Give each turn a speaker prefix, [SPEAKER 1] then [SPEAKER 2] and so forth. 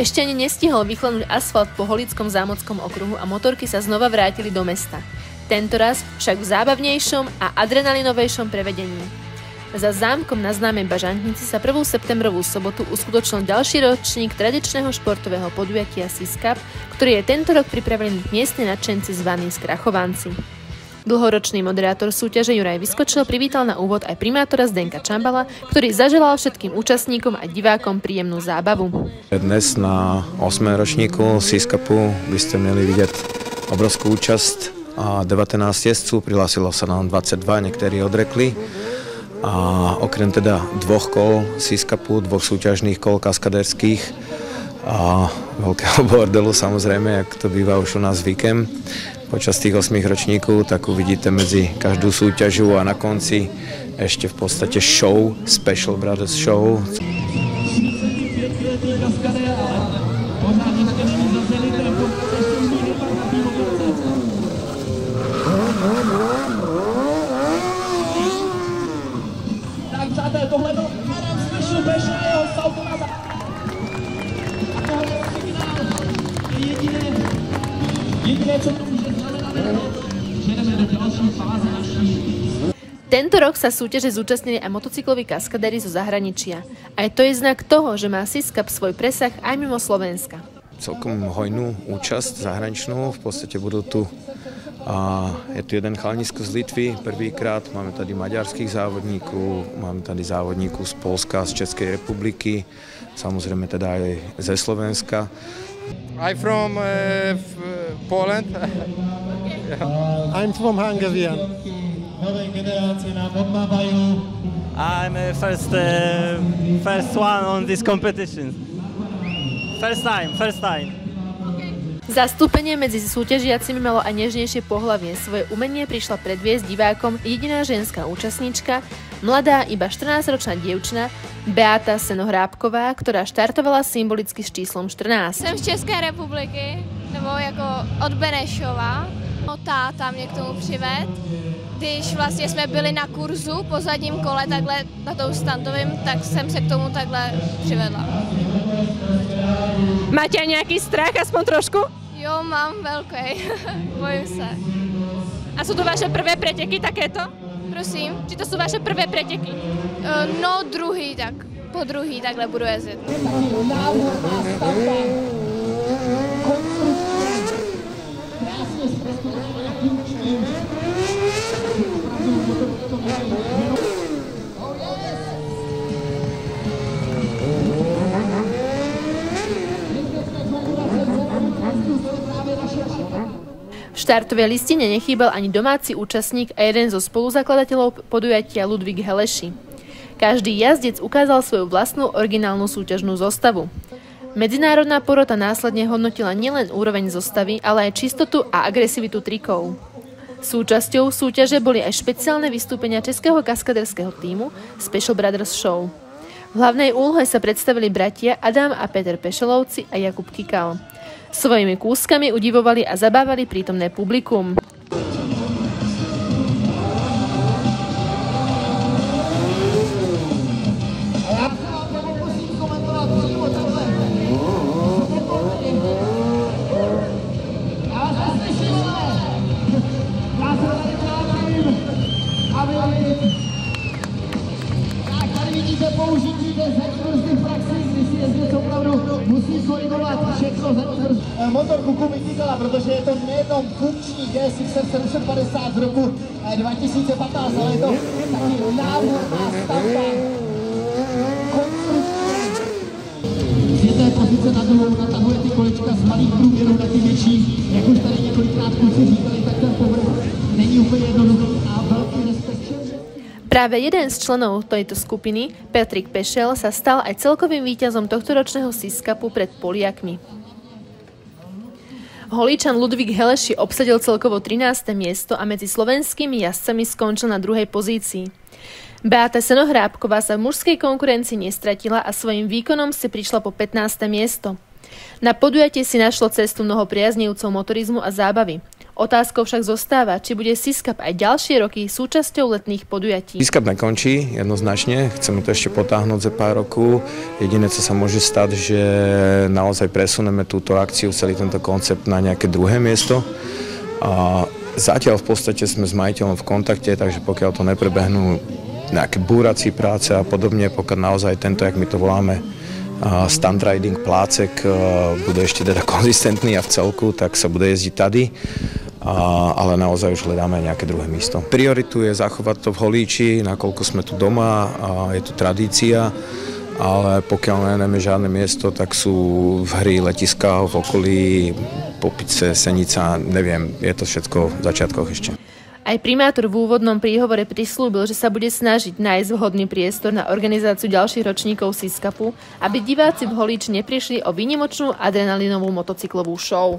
[SPEAKER 1] Ešte ani nestihol vychlenúť asfalt po Holickom zámockom okruhu a motorky sa znova vrátili do mesta. Tentoraz však v zábavnejšom a adrenalinovejšom prevedení. Za zámkom na známej Bažantnici sa 1. septembrovú sobotu uskutočnil ďalší ročník tradičného športového podujatia SISCAP, ktorý je tento rok pripravený miestni nadšenci zvaní Skrachovanci. Dlhoročný moderátor súťaže Juraj Vyskočil privítal na úvod aj primátora Zdenka Čambala, ktorý zaželal všetkým účastníkom a divákom príjemnú zábavu.
[SPEAKER 2] Dnes na 8. ročníku SISCAPu by ste mieli vidieť obrovskú účasť a 19 jezdcov, prihlásilo sa nám 22, niektorí odrekli. A okrem teda dvoch kol SISCAPu, dvoch súťažných kol kaskaderských a veľkého bordelu samozrejme, jak to býva už u nás zvykem, počas tých 8 ročníkov, tak uvidíte medzi každú súťažu a na konci ešte v podstate show, Special Brothers Show.
[SPEAKER 3] Jediné, jediné, co to
[SPEAKER 1] tento rok sa súťaže zúčastnili aj motocykloví kaskadery zo zahraničia. Aj to je znak toho, že má Siskap svoj presah aj mimo Slovenska.
[SPEAKER 2] Celkom hojnú účasť zahraničnú, v podstate budú tu a je tu jeden chalnisko z Litvy prvýkrát, máme tady maďarských závodníků, máme tady závodníků z Polska, z Českej republiky, samozrejme teda aj ze Slovenska.
[SPEAKER 4] I'm from uh, Poland.
[SPEAKER 5] I'm from Hungary.
[SPEAKER 6] I'm uh, first uh, first one on this competition. First time, first time.
[SPEAKER 1] Zastúpenie medzi súťažiacimi malo aj nežnejšie pohlavie. Svoje umenie prišla predviesť divákom jediná ženská účastníčka, mladá iba 14-ročná dievčina Beata Senohrábková, ktorá štartovala symbolicky s číslom 14.
[SPEAKER 7] Jsem z České republiky, nebo jako od Benešova. No, táta mě k tomu přived. Když vlastně jsme byli na kurzu po zadním kole, takhle na tou standovým, tak jsem se k tomu takhle přivedla.
[SPEAKER 1] Máte aj nejaký strach, aspoň trošku?
[SPEAKER 7] Jo, mám velký, bojím se.
[SPEAKER 1] A sú to vaše prvé preteky takéto?
[SPEAKER 7] Prosím?
[SPEAKER 1] Či to sú vaše prvé preteky?
[SPEAKER 7] Eh, No druhý, tak po druhý takhle budu jezdit.
[SPEAKER 1] Štartovej listine nechýbal ani domáci účastník a jeden zo spoluzakladateľov podujatia Ludvík Heleši. Každý jazdec ukázal svoju vlastnú originálnu súťažnú zostavu. Medzinárodná porota následne hodnotila nielen úroveň zostavy, ale aj čistotu a agresivitu trikov. Súčasťou súťaže boli aj špeciálne vystúpenia českého kaskaderského týmu Special Brothers Show. V hlavnej úlohe sa predstavili bratia Adam a Peter Pešelovci a Jakub Kikal. Svojimi kúskami udivovali a zabávali prítomné publikum.
[SPEAKER 3] Korigovat všechno brzdy. Eh, Motor Kuku vytýkala, protože je to nejenom funkční GSX 750 z roku eh, 2015, ale je to taky nádherná stavba.
[SPEAKER 1] Práve jeden z členov tejto skupiny, Patrick Pešel, sa stal aj celkovým víťazom tohto ročného Siskapu pred Poliakmi. Holíčan Ludvík Heleši obsadil celkovo 13. miesto a medzi slovenskými jazdcami skončil na druhej pozícii. Beata Senohrábková sa v mužskej konkurencii nestratila a svojim výkonom si prišla po 15. miesto. Na podujatie si našlo cestu mnoho priaznivcov motorizmu a zábavy. Otázkou však zostáva, či bude Siskap aj ďalšie roky súčasťou letných podujatí.
[SPEAKER 2] Siskap nekončí jednoznačne, chceme to ešte potáhnuť za pár rokov. Jediné, co sa môže stať, že naozaj presuneme túto akciu, celý tento koncept na nejaké druhé miesto. A zatiaľ v podstate sme s majiteľom v kontakte, takže pokiaľ to neprebehnú nejaké búrací práce a podobne, pokiaľ naozaj tento, jak my to voláme, stand riding plácek bude ešte teda konzistentný a v celku, tak sa bude jezdiť tady a, ale naozaj už hľadáme nejaké druhé miesto. Prioritu je zachovať to v Holíči, nakoľko sme tu doma a je tu tradícia, ale pokiaľ nenáme žiadne miesto, tak sú v hry letiska v okolí, Popice, Senica, neviem, je to všetko v začiatkoch ešte.
[SPEAKER 1] Aj primátor v úvodnom príhovore prislúbil, že sa bude snažiť nájsť vhodný priestor na organizáciu ďalších ročníkov Siskapu, aby diváci v Holíči neprišli o výnimočnú adrenalinovú motocyklovú show.